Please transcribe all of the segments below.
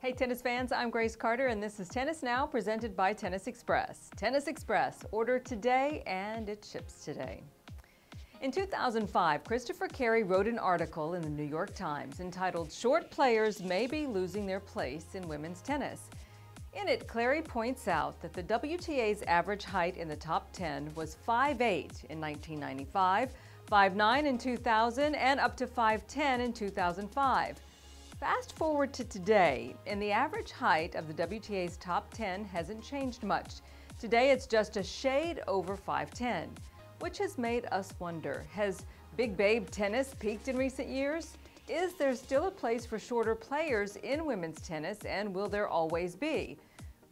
Hey tennis fans, I'm Grace Carter and this is Tennis Now presented by Tennis Express. Tennis Express, order today and it ships today. In 2005, Christopher Clarey wrote an article in the New York Times entitled Short Players May Be Losing Their Place in Women's Tennis. In it, Clarey points out that the WTA's average height in the top 10 was 5'8 in 1995, 5'9 in 2000, and up to 5'10 in 2005. Fast forward to today, and the average height of the WTA's top 10 hasn't changed much. Today it's just a shade over 5'10, which has made us wonder, has Big Babe tennis peaked in recent years? Is there still a place for shorter players in women's tennis, and will there always be?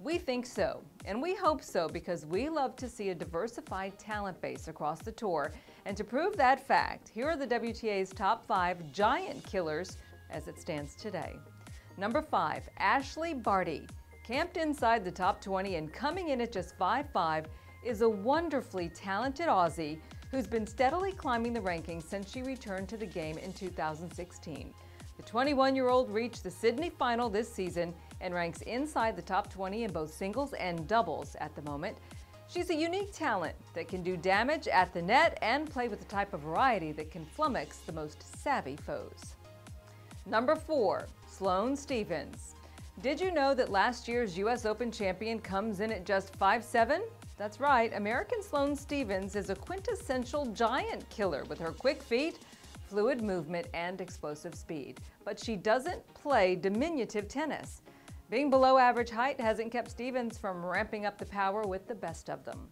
We think so, and we hope so because we love to see a diversified talent base across the tour. And to prove that fact, here are the WTA's top five giant killers as it stands today. Number five, Ashleigh Barty. Camped inside the top 20 and coming in at just 5'5 is a wonderfully talented Aussie who's been steadily climbing the rankings since she returned to the game in 2016. The 21-year-old reached the Sydney final this season and ranks inside the top 20 in both singles and doubles at the moment. She's a unique talent that can do damage at the net and play with the type of variety that can flummox the most savvy foes. Number four, Sloane Stevens. Did you know that last year's U.S. Open champion comes in at just 5'7"? That's right, American Sloane Stevens is a quintessential giant killer with her quick feet, fluid movement, and explosive speed. But she doesn't play diminutive tennis. Being below average height hasn't kept Stevens from ramping up the power with the best of them.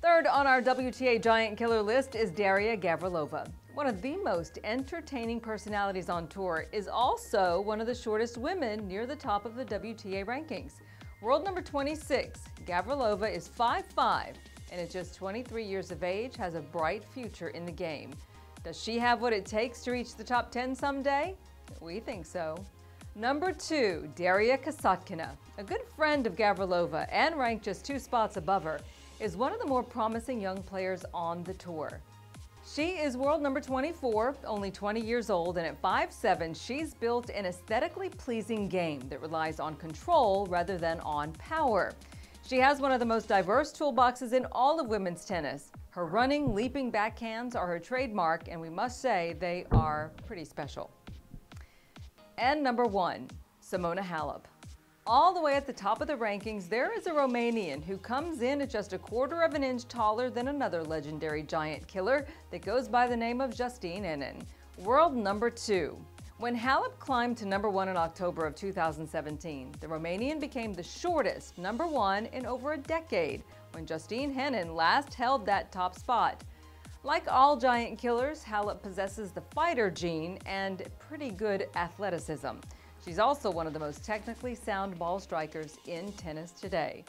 Third on our WTA Giant Killer list is Daria Gavrilova. One of the most entertaining personalities on tour is also one of the shortest women near the top of the WTA rankings. World number 26, Gavrilova is 5'5", and at just 23 years of age has a bright future in the game. Does she have what it takes to reach the top 10 someday? We think so. Number two, Daria Kasatkina, a good friend of Gavrilova and ranked just two spots above her, is one of the more promising young players on the tour. She is world number 24, only 20 years old, and at 5'7", she's built an aesthetically pleasing game that relies on control rather than on power. She has one of the most diverse toolboxes in all of women's tennis. Her running, leaping backhands are her trademark, and we must say they are pretty special. And number one, Simona Halep. All the way at the top of the rankings, there is a Romanian who comes in at just a quarter of an inch taller than another legendary giant killer that goes by the name of Justine Henin. World number two. When Halep climbed to number one in October of 2017, the Romanian became the shortest number one in over a decade when Justine Henin last held that top spot. Like all giant killers, Halep possesses the fighter gene and pretty good athleticism. She's also one of the most technically sound ball strikers in tennis today.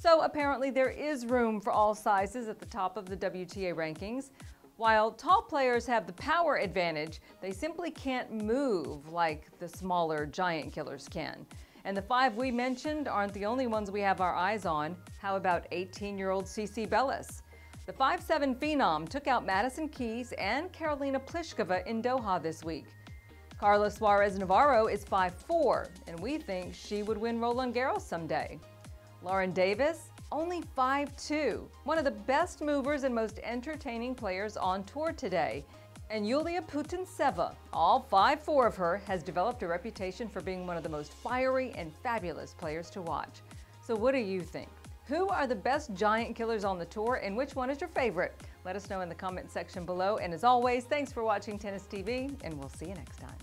So apparently there is room for all sizes at the top of the WTA rankings. While tall players have the power advantage, they simply can't move like the smaller giant killers can. And the five we mentioned aren't the only ones we have our eyes on. How about 18-year-old CiCi Bellis? The 5'7 phenom took out Madison Keys and Karolina Pliskova in Doha this week. Carla Suarez Navarro is 5'4", and we think she would win Roland Garros someday. Lauren Davis, only 5'2", one of the best movers and most entertaining players on tour today. And Yulia Putintseva, all 5'4 of her, has developed a reputation for being one of the most fiery and fabulous players to watch. So what do you think? Who are the best giant killers on the tour and which one is your favorite? Let us know in the comment section below. And as always, thanks for watching Tennis TV and we'll see you next time.